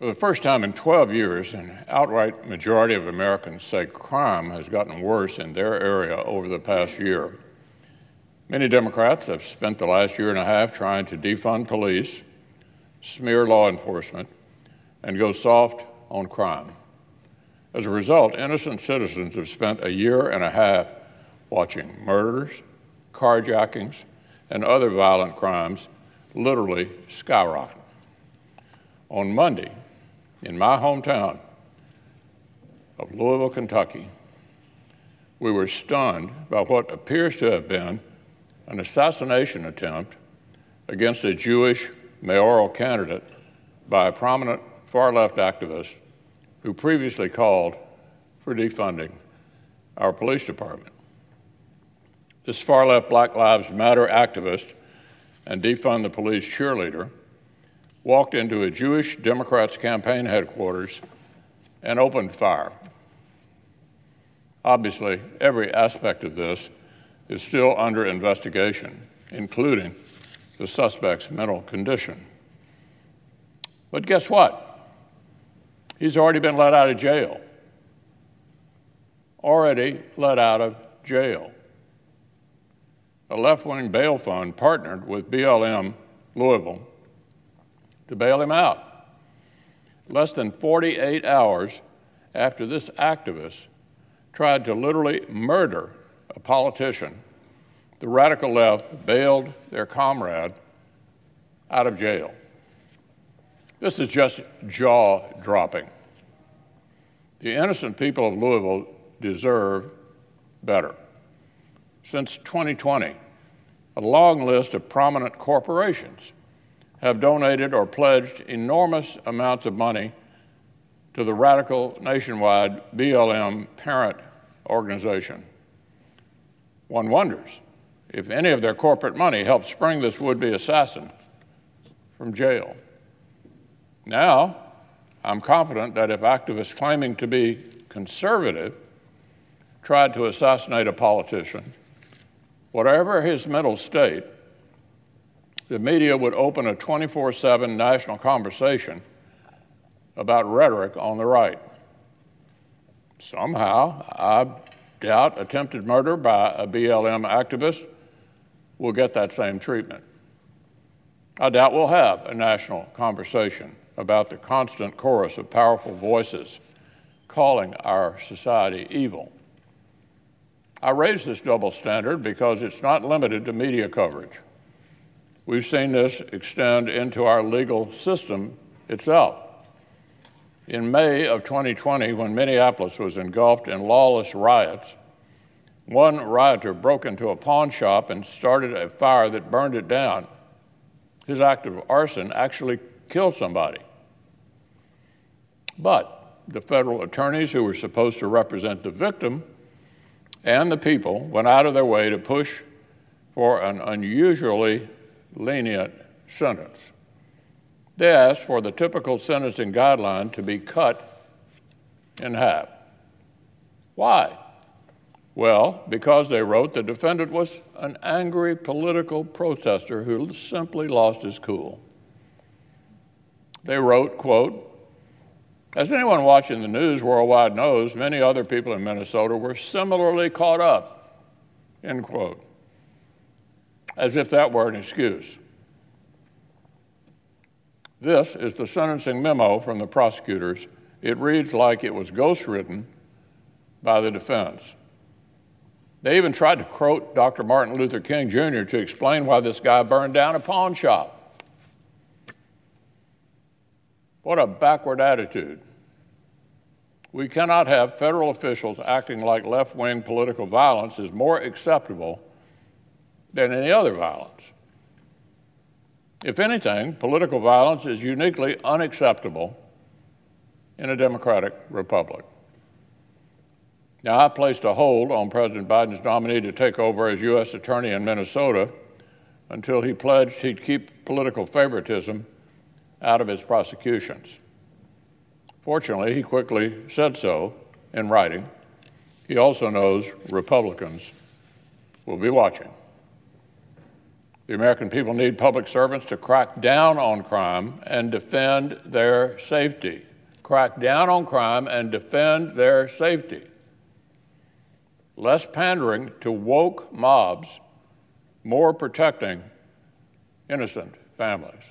For the first time in 12 years, an outright majority of Americans say crime has gotten worse in their area over the past year. Many Democrats have spent the last year and a half trying to defund police, smear law enforcement, and go soft on crime. As a result, innocent citizens have spent a year and a half watching murders, carjackings, and other violent crimes literally skyrocket. On Monday, in my hometown of Louisville, Kentucky, we were stunned by what appears to have been an assassination attempt against a Jewish mayoral candidate by a prominent far left activist who previously called for defunding our police department. This far left Black Lives Matter activist and defund the police cheerleader walked into a Jewish Democrats campaign headquarters and opened fire. Obviously, every aspect of this is still under investigation, including the suspect's mental condition. But guess what? He's already been let out of jail. Already let out of jail. A left wing bail fund partnered with BLM Louisville to bail him out. Less than 48 hours after this activist tried to literally murder a politician, the radical left bailed their comrade out of jail. This is just jaw dropping. The innocent people of Louisville deserve better. Since 2020, a long list of prominent corporations have donated or pledged enormous amounts of money to the radical nationwide BLM parent organization. One wonders if any of their corporate money helped spring this would be assassin from jail. Now, I'm confident that if activists claiming to be conservative tried to assassinate a politician, whatever his mental state, the media would open a 24 7 national conversation about rhetoric on the right. Somehow, I doubt attempted murder by a BLM activist will get that same treatment. I doubt we'll have a national conversation about the constant chorus of powerful voices calling our society evil. I raise this double standard because it's not limited to media coverage. We've seen this extend into our legal system itself. In May of 2020, when Minneapolis was engulfed in lawless riots, one rioter broke into a pawn shop and started a fire that burned it down. His act of arson actually killed somebody. But the federal attorneys who were supposed to represent the victim and the people went out of their way to push for an unusually lenient sentence. They asked for the typical sentencing guideline to be cut in half. Why? Well, because they wrote the defendant was an angry political protester who simply lost his cool. They wrote, quote, as anyone watching the news worldwide knows, many other people in Minnesota were similarly caught up, end quote as if that were an excuse. This is the sentencing memo from the prosecutors. It reads like it was ghostwritten by the defense. They even tried to quote Dr. Martin Luther King Jr. to explain why this guy burned down a pawn shop. What a backward attitude. We cannot have federal officials acting like left wing political violence is more acceptable than any other violence. If anything, political violence is uniquely unacceptable in a democratic republic. Now, I placed a hold on President Biden's nominee to take over as U.S. Attorney in Minnesota until he pledged he'd keep political favoritism out of his prosecutions. Fortunately, he quickly said so in writing. He also knows Republicans will be watching. The American people need public servants to crack down on crime and defend their safety. Crack down on crime and defend their safety. Less pandering to woke mobs, more protecting innocent families.